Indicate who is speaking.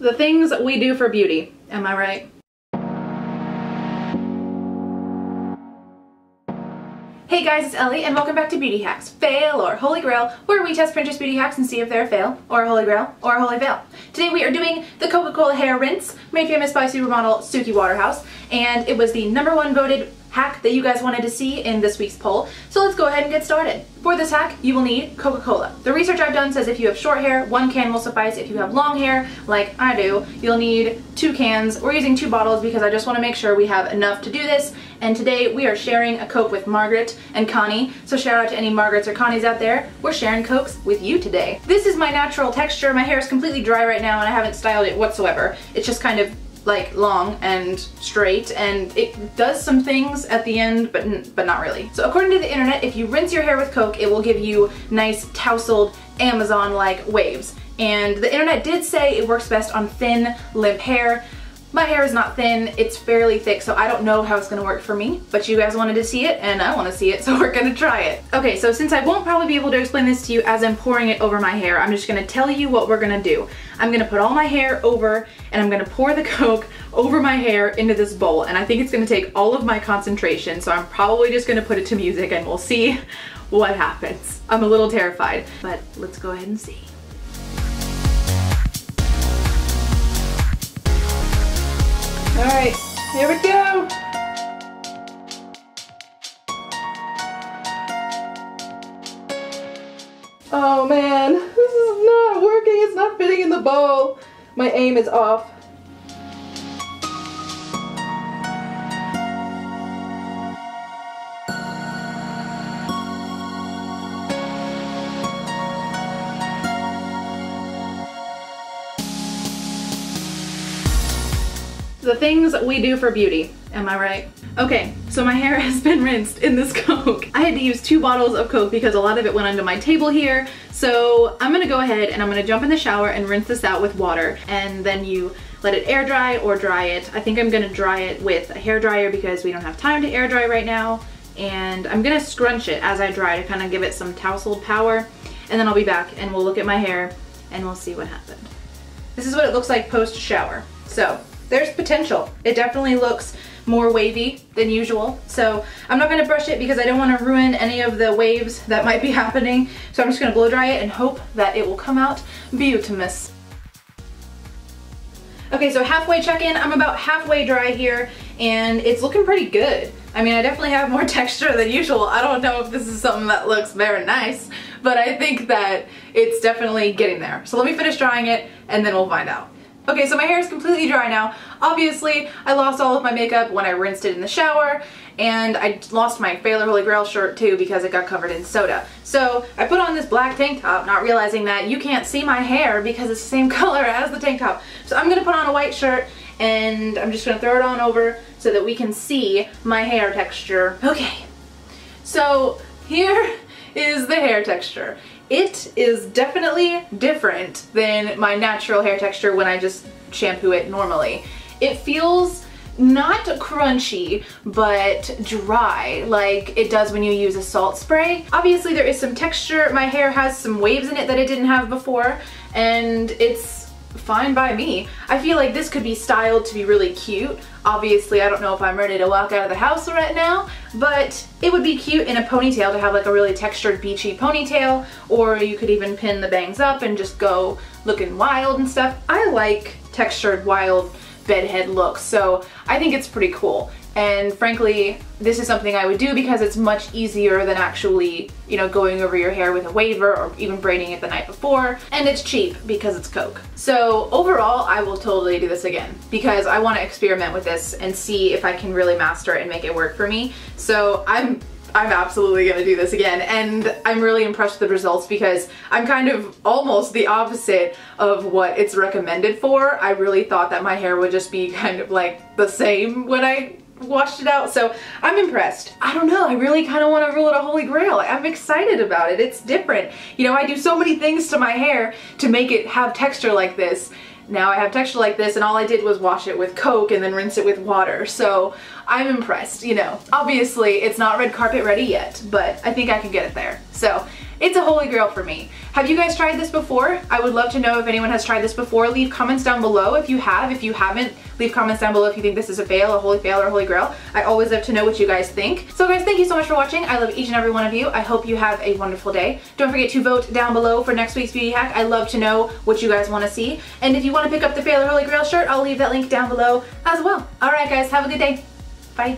Speaker 1: The things we do for beauty, am I right? Hey guys, it's Ellie and welcome back to Beauty Hacks, Fail or Holy Grail, where we test Pinterest beauty hacks and see if they're a fail, or a holy grail, or a holy fail. Today we are doing the Coca-Cola Hair Rinse, made famous by supermodel Suki Waterhouse, and it was the number one voted hack that you guys wanted to see in this week's poll. So let's go ahead and get started. For this hack, you will need Coca-Cola. The research I've done says if you have short hair, one can will suffice. If you have long hair, like I do, you'll need two cans. We're using two bottles because I just want to make sure we have enough to do this. And today we are sharing a Coke with Margaret and Connie. So shout out to any Margarets or Connies out there. We're sharing Cokes with you today. This is my natural texture. My hair is completely dry right now and I haven't styled it whatsoever. It's just kind of like long and straight and it does some things at the end but but not really. So according to the internet if you rinse your hair with coke it will give you nice tousled Amazon like waves and the internet did say it works best on thin limp hair my hair is not thin, it's fairly thick, so I don't know how it's gonna work for me, but you guys wanted to see it, and I wanna see it, so we're gonna try it. Okay, so since I won't probably be able to explain this to you as I'm pouring it over my hair, I'm just gonna tell you what we're gonna do. I'm gonna put all my hair over, and I'm gonna pour the Coke over my hair into this bowl, and I think it's gonna take all of my concentration, so I'm probably just gonna put it to music, and we'll see what happens. I'm a little terrified, but let's go ahead and see. Right, here we go. Oh man, this is not working. It's not fitting in the bowl. My aim is off. The things we do for beauty, am I right? Okay, so my hair has been rinsed in this Coke. I had to use two bottles of Coke because a lot of it went under my table here. So I'm gonna go ahead and I'm gonna jump in the shower and rinse this out with water. And then you let it air dry or dry it. I think I'm gonna dry it with a hair dryer because we don't have time to air dry right now. And I'm gonna scrunch it as I dry to kind of give it some tousled power. And then I'll be back and we'll look at my hair and we'll see what happened. This is what it looks like post shower. So there's potential. It definitely looks more wavy than usual. So I'm not gonna brush it because I don't wanna ruin any of the waves that might be happening. So I'm just gonna blow dry it and hope that it will come out beautimous. Okay, so halfway check-in. I'm about halfway dry here and it's looking pretty good. I mean, I definitely have more texture than usual. I don't know if this is something that looks very nice, but I think that it's definitely getting there. So let me finish drying it and then we'll find out. Okay, so my hair is completely dry now. Obviously, I lost all of my makeup when I rinsed it in the shower, and I lost my Fail or Holy Grail shirt too because it got covered in soda. So I put on this black tank top, not realizing that you can't see my hair because it's the same color as the tank top. So I'm gonna put on a white shirt, and I'm just gonna throw it on over so that we can see my hair texture. Okay, so here is the hair texture. It is definitely different than my natural hair texture when I just shampoo it normally. It feels not crunchy, but dry, like it does when you use a salt spray. Obviously there is some texture. My hair has some waves in it that it didn't have before, and it's fine by me. I feel like this could be styled to be really cute. Obviously, I don't know if I'm ready to walk out of the house right now, but it would be cute in a ponytail to have like a really textured beachy ponytail, or you could even pin the bangs up and just go looking wild and stuff. I like textured wild bedhead looks, so I think it's pretty cool. And frankly, this is something I would do because it's much easier than actually, you know, going over your hair with a waver or even braiding it the night before. And it's cheap because it's Coke. So overall, I will totally do this again because I want to experiment with this and see if I can really master it and make it work for me. So I'm I'm absolutely gonna do this again and I'm really impressed with the results because I'm kind of almost the opposite of what it's recommended for. I really thought that my hair would just be kind of like the same when I washed it out. So I'm impressed. I don't know. I really kind of want to rule it a holy grail. I'm excited about it. It's different. You know, I do so many things to my hair to make it have texture like this. Now I have texture like this and all I did was wash it with Coke and then rinse it with water. So I'm impressed, you know. Obviously, it's not red carpet ready yet, but I think I can get it there. So it's a holy grail for me. Have you guys tried this before? I would love to know if anyone has tried this before. Leave comments down below if you have. If you haven't, leave comments down below if you think this is a fail, a holy fail, or a holy grail. I always love to know what you guys think. So guys, thank you so much for watching. I love each and every one of you. I hope you have a wonderful day. Don't forget to vote down below for next week's beauty hack. I love to know what you guys want to see. And if you want to pick up the fail or holy grail shirt, I'll leave that link down below as well. Alright guys, have a good day. Bye.